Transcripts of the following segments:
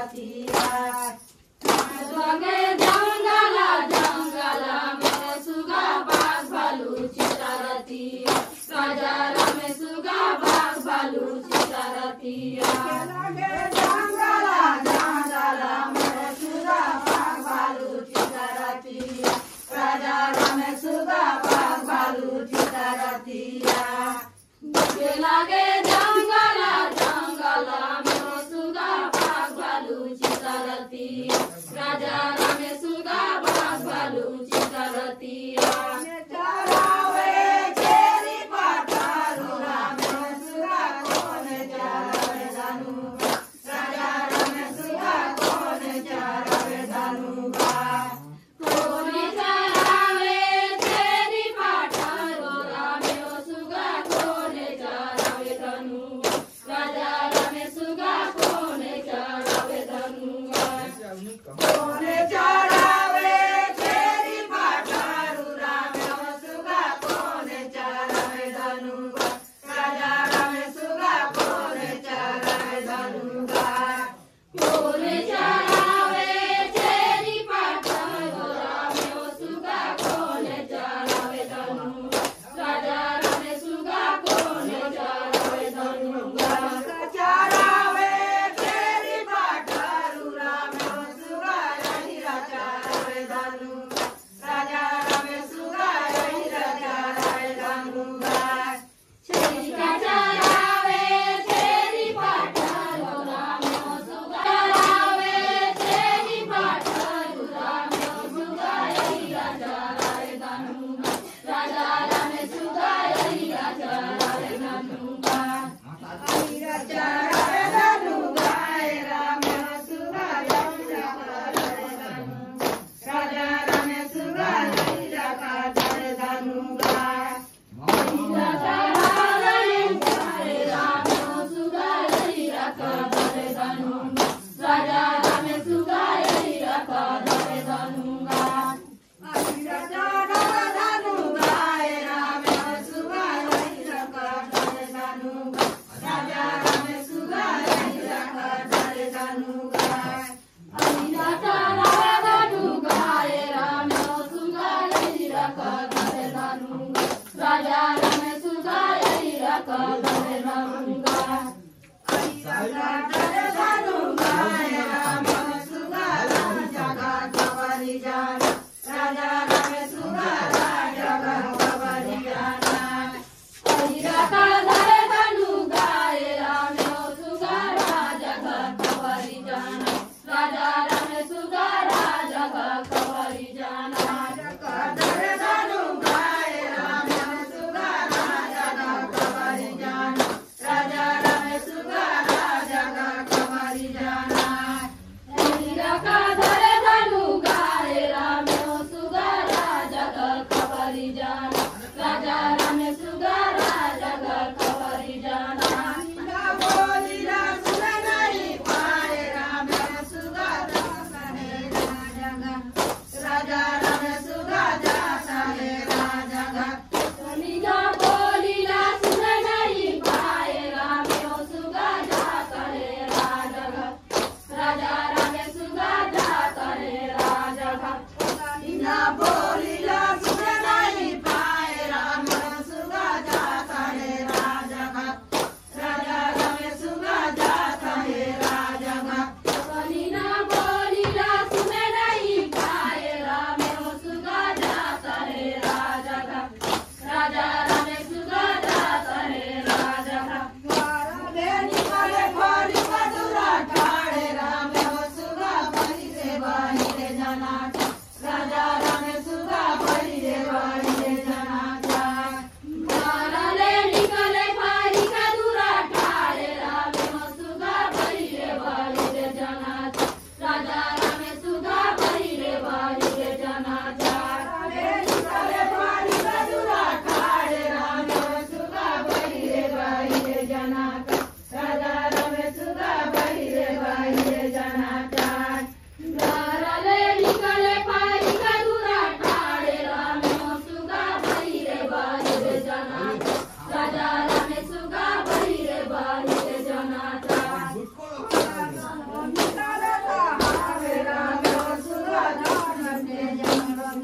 Matthias.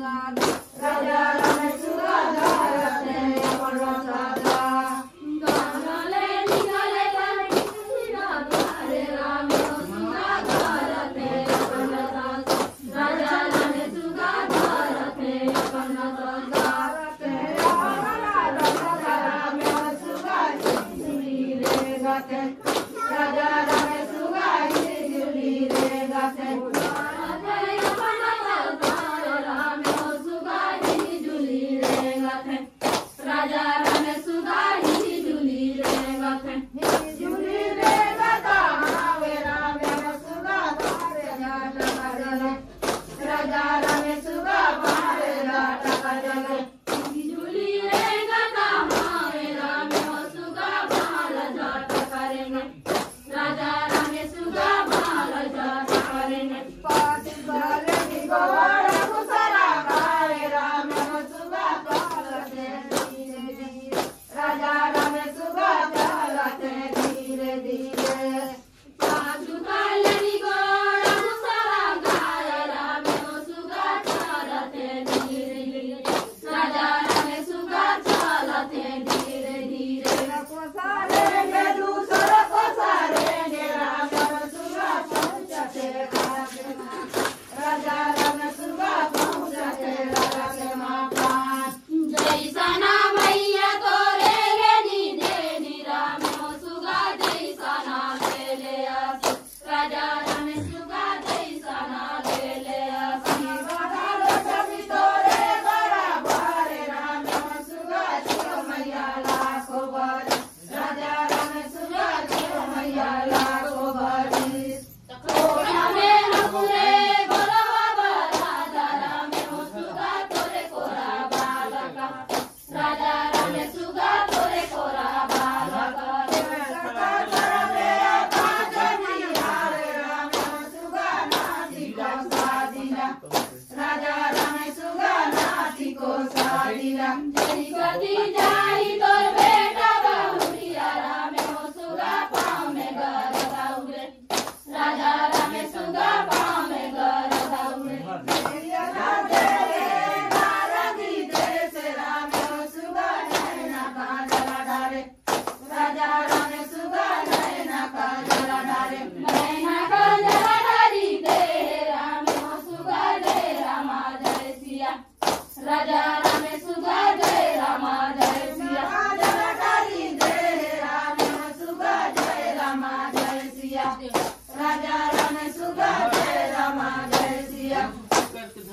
salada.